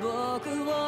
僕を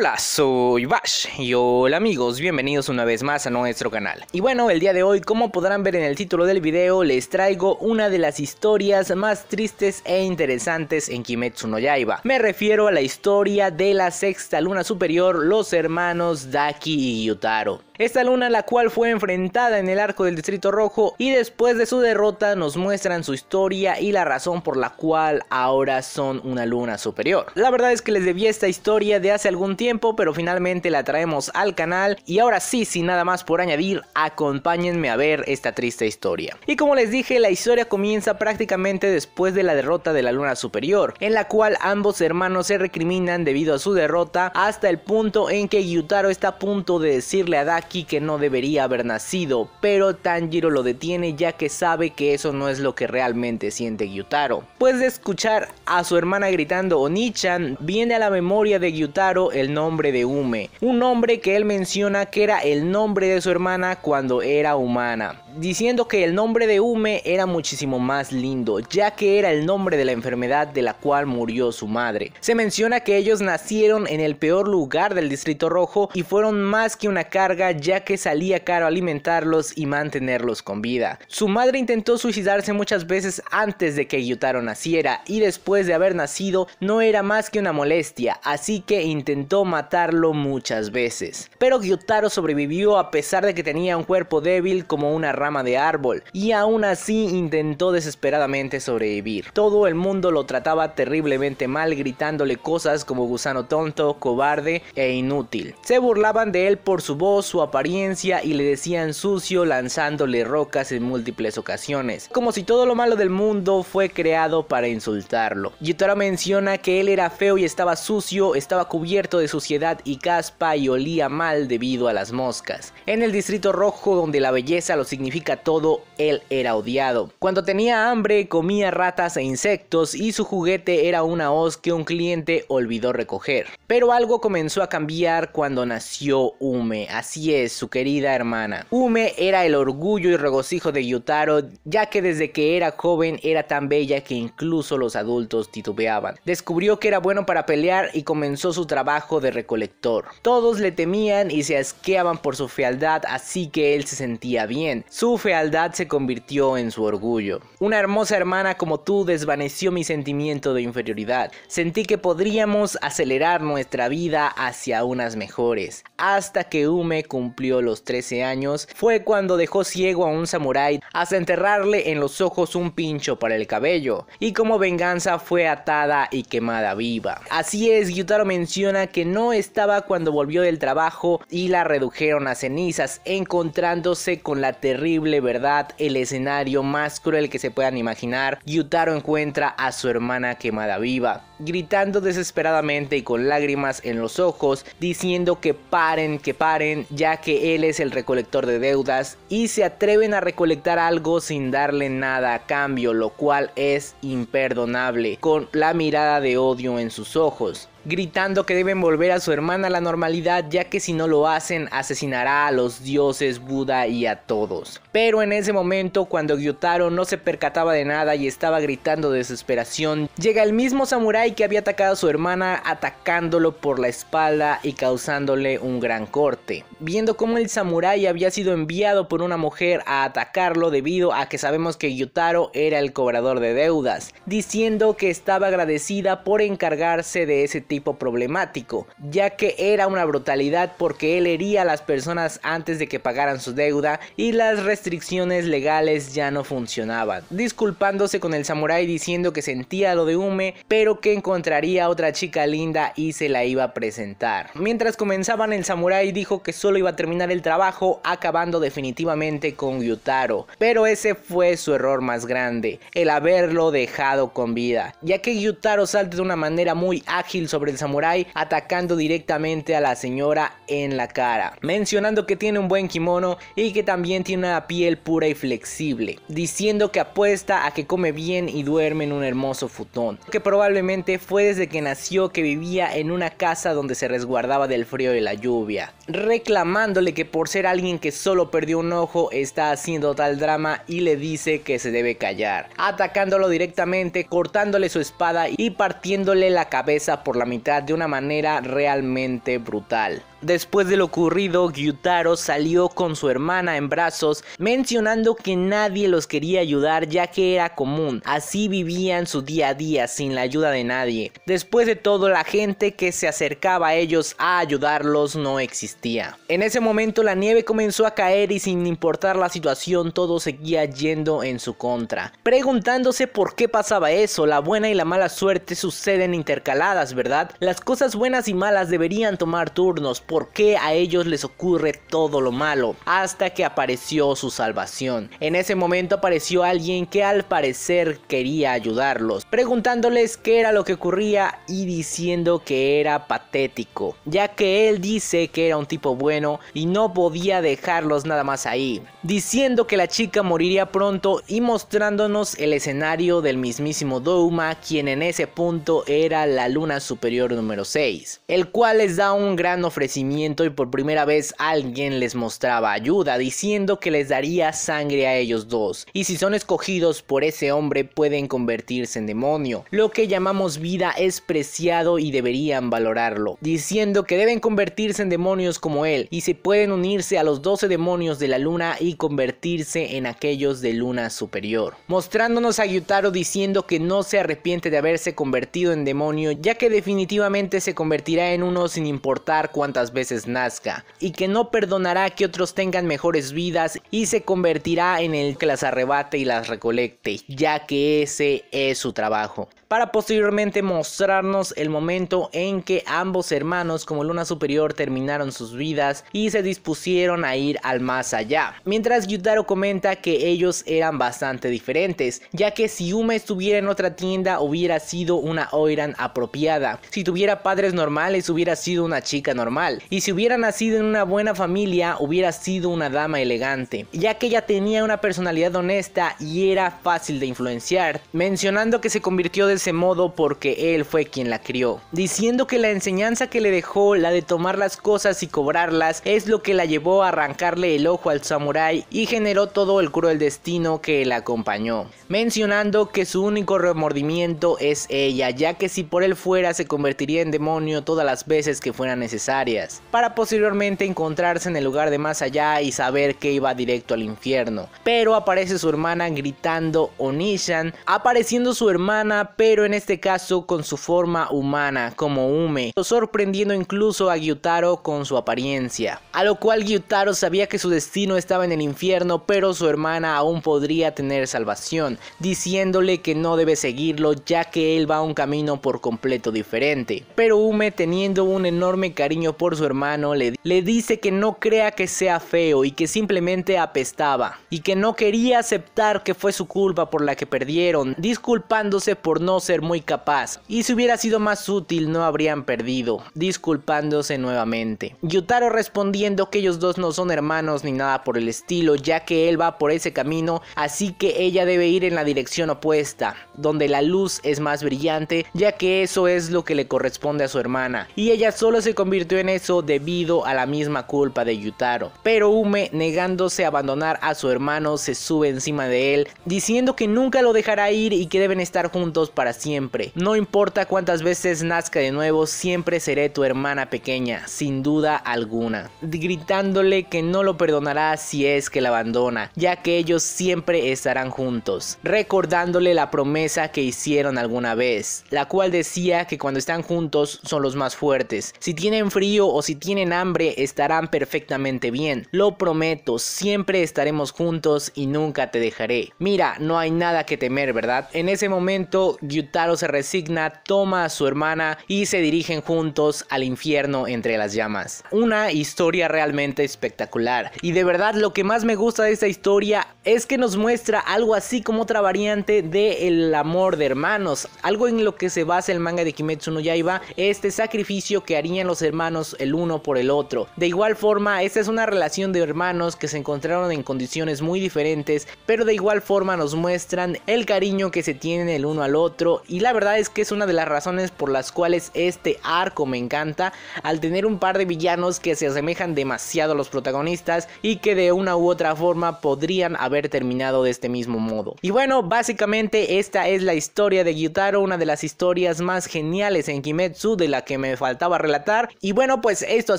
Hola, soy Bash y hola amigos, bienvenidos una vez más a nuestro canal. Y bueno, el día de hoy, como podrán ver en el título del video, les traigo una de las historias más tristes e interesantes en Kimetsu no Yaiba. Me refiero a la historia de la sexta luna superior, los hermanos Daki y Gyutaro. Esta luna la cual fue enfrentada en el arco del Distrito Rojo y después de su derrota nos muestran su historia y la razón por la cual ahora son una luna superior. La verdad es que les debía esta historia de hace algún tiempo pero finalmente la traemos al canal y ahora sí sin nada más por añadir acompáñenme a ver esta triste historia. Y como les dije la historia comienza prácticamente después de la derrota de la luna superior en la cual ambos hermanos se recriminan debido a su derrota hasta el punto en que Gyutaro está a punto de decirle a Daki que no debería haber nacido, pero Tanjiro lo detiene ya que sabe que eso no es lo que realmente siente Gyutaro. Pues de escuchar a su hermana gritando Onichan, viene a la memoria de Gyutaro el nombre de Ume, un nombre que él menciona que era el nombre de su hermana cuando era humana, diciendo que el nombre de Ume era muchísimo más lindo, ya que era el nombre de la enfermedad de la cual murió su madre. Se menciona que ellos nacieron en el peor lugar del Distrito Rojo y fueron más que una carga ya que salía caro alimentarlos y mantenerlos con vida. Su madre intentó suicidarse muchas veces antes de que Gyutaro naciera y después de haber nacido no era más que una molestia, así que intentó matarlo muchas veces. Pero Gyutaro sobrevivió a pesar de que tenía un cuerpo débil como una rama de árbol y aún así intentó desesperadamente sobrevivir. Todo el mundo lo trataba terriblemente mal gritándole cosas como gusano tonto, cobarde e inútil. Se burlaban de él por su voz, su apariencia y le decían sucio lanzándole rocas en múltiples ocasiones, como si todo lo malo del mundo fue creado para insultarlo. Gyutaro menciona que él era feo y estaba sucio, estaba cubierto de suciedad y caspa y olía mal debido a las moscas. En el distrito rojo donde la belleza lo significa todo, él era odiado. Cuando tenía hambre comía ratas e insectos y su juguete era una hoz que un cliente olvidó recoger. Pero algo comenzó a cambiar cuando nació Ume, así es, su querida hermana. Ume era el orgullo y regocijo de Gyutaro, ya que desde que era joven era tan bella que incluso los adultos titubeaban. Descubrió que era bueno para pelear y comenzó su trabajo de recolector. Todos le temían y se asqueaban por su fealdad, así que él se sentía bien. Su fealdad se convirtió en su orgullo. Una hermosa hermana como tú desvaneció mi sentimiento de inferioridad. Sentí que podríamos acelerar nuestra vida hacia unas mejores. Hasta que Ume cumplió los 13 años, fue cuando dejó ciego a un samurái hasta enterrarle en los ojos un pincho para el cabello, y como venganza fue atada y quemada viva. Así es, Gyutaro menciona que no estaba cuando volvió del trabajo y la redujeron a cenizas, encontrándose con la terrible verdad, el escenario más cruel que se puedan imaginar. Gyutaro encuentra a su hermana quemada viva, gritando desesperadamente y con lágrimas en los ojos, diciendo que paren, que paren, ya que él es el recolector de deudas y se atreven a recolectar algo sin darle nada a cambio, lo cual es imperdonable, con la mirada de odio en sus ojos gritando que deben volver a su hermana a la normalidad ya que si no lo hacen asesinará a los dioses Buda y a todos. Pero en ese momento cuando Gyutaro no se percataba de nada y estaba gritando de desesperación, llega el mismo samurái que había atacado a su hermana atacándolo por la espalda y causándole un gran corte. Viendo cómo el samurái había sido enviado por una mujer a atacarlo debido a que sabemos que Gyutaro era el cobrador de deudas, diciendo que estaba agradecida por encargarse de ese tipo problemático, ya que era una brutalidad porque él hería a las personas antes de que pagaran su deuda y las restricciones legales ya no funcionaban, disculpándose con el samurái diciendo que sentía lo de Ume, pero que encontraría otra chica linda y se la iba a presentar. Mientras comenzaban el samurái dijo que solo iba a terminar el trabajo acabando definitivamente con Gyutaro, pero ese fue su error más grande, el haberlo dejado con vida, ya que Gyutaro salta de una manera muy ágil sobre el samurái atacando directamente a la señora en la cara, mencionando que tiene un buen kimono y que también tiene una piel pura y flexible, diciendo que apuesta a que come bien y duerme en un hermoso futón, que probablemente fue desde que nació que vivía en una casa donde se resguardaba del frío y la lluvia, reclamándole que por ser alguien que solo perdió un ojo está haciendo tal drama y le dice que se debe callar, atacándolo directamente, cortándole su espada y partiéndole la cabeza por la mitad de una manera realmente brutal. Después de lo ocurrido, Gyutaro salió con su hermana en brazos, mencionando que nadie los quería ayudar ya que era común, así vivían su día a día sin la ayuda de nadie. Después de todo, la gente que se acercaba a ellos a ayudarlos no existía. En ese momento la nieve comenzó a caer y sin importar la situación todo seguía yendo en su contra. Preguntándose por qué pasaba eso, la buena y la mala suerte suceden intercaladas, ¿verdad? Las cosas buenas y malas deberían tomar turnos por qué a ellos les ocurre todo lo malo, hasta que apareció su salvación. En ese momento apareció alguien que al parecer quería ayudarlos, preguntándoles qué era lo que ocurría y diciendo que era patético, ya que él dice que era un tipo bueno y no podía dejarlos nada más ahí, diciendo que la chica moriría pronto y mostrándonos el escenario del mismísimo Douma, quien en ese punto era la luna superior número 6, el cual les da un gran ofrecimiento y por primera vez alguien les mostraba ayuda diciendo que les daría sangre a ellos dos y si son escogidos por ese hombre pueden convertirse en demonio. Lo que llamamos vida es preciado y deberían valorarlo, diciendo que deben convertirse en demonios como él y se pueden unirse a los 12 demonios de la luna y convertirse en aquellos de luna superior. Mostrándonos a Gyutaro diciendo que no se arrepiente de haberse convertido en demonio ya que definitivamente se convertirá en uno sin importar cuántas veces nazca, y que no perdonará que otros tengan mejores vidas y se convertirá en el que las arrebate y las recolecte, ya que ese es su trabajo para posteriormente mostrarnos el momento en que ambos hermanos como Luna Superior terminaron sus vidas y se dispusieron a ir al más allá. Mientras Yutaro comenta que ellos eran bastante diferentes, ya que si Uma estuviera en otra tienda hubiera sido una Oiran apropiada, si tuviera padres normales hubiera sido una chica normal, y si hubiera nacido en una buena familia hubiera sido una dama elegante, ya que ella tenía una personalidad honesta y era fácil de influenciar, mencionando que se convirtió de ese modo porque él fue quien la crió, diciendo que la enseñanza que le dejó, la de tomar las cosas y cobrarlas, es lo que la llevó a arrancarle el ojo al samurái y generó todo el cruel destino que la acompañó, mencionando que su único remordimiento es ella, ya que si por él fuera se convertiría en demonio todas las veces que fueran necesarias, para posteriormente encontrarse en el lugar de más allá y saber que iba directo al infierno. Pero aparece su hermana gritando Onishan, apareciendo su hermana, pero pero en este caso con su forma humana, como Ume, sorprendiendo incluso a Gyutaro con su apariencia. A lo cual Gyutaro sabía que su destino estaba en el infierno, pero su hermana aún podría tener salvación, diciéndole que no debe seguirlo ya que él va a un camino por completo diferente. Pero Ume, teniendo un enorme cariño por su hermano, le, le dice que no crea que sea feo y que simplemente apestaba, y que no quería aceptar que fue su culpa por la que perdieron, disculpándose por no ser muy capaz, y si hubiera sido más útil no habrían perdido, disculpándose nuevamente. Yutaro respondiendo que ellos dos no son hermanos ni nada por el estilo, ya que él va por ese camino, así que ella debe ir en la dirección opuesta, donde la luz es más brillante, ya que eso es lo que le corresponde a su hermana, y ella solo se convirtió en eso debido a la misma culpa de Yutaro. Pero Ume, negándose a abandonar a su hermano, se sube encima de él, diciendo que nunca lo dejará ir y que deben estar juntos para siempre. No importa cuántas veces nazca de nuevo, siempre seré tu hermana pequeña, sin duda alguna. Gritándole que no lo perdonará si es que la abandona, ya que ellos siempre estarán juntos. Recordándole la promesa que hicieron alguna vez, la cual decía que cuando están juntos son los más fuertes. Si tienen frío o si tienen hambre estarán perfectamente bien. Lo prometo, siempre estaremos juntos y nunca te dejaré. Mira, no hay nada que temer, ¿verdad? En ese momento, Gyutaro se resigna, toma a su hermana y se dirigen juntos al infierno entre las llamas. Una historia realmente espectacular. Y de verdad lo que más me gusta de esta historia es que nos muestra algo así como otra variante de amor de hermanos. Algo en lo que se basa el manga de Kimetsu no Yaiba, este sacrificio que harían los hermanos el uno por el otro. De igual forma, esta es una relación de hermanos que se encontraron en condiciones muy diferentes, pero de igual forma nos muestran el cariño que se tienen el uno al otro y la verdad es que es una de las razones por las cuales este arco me encanta al tener un par de villanos que se asemejan demasiado a los protagonistas y que de una u otra forma podrían haber terminado de este mismo modo. Y bueno, básicamente esta es la historia de Gyutaro, una de las historias más geniales en Kimetsu de la que me faltaba relatar. Y bueno, pues esto ha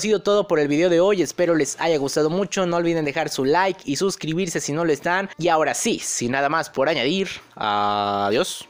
sido todo por el video de hoy, espero les haya gustado mucho, no olviden dejar su like y suscribirse si no lo están. Y ahora sí, sin nada más por añadir, adiós.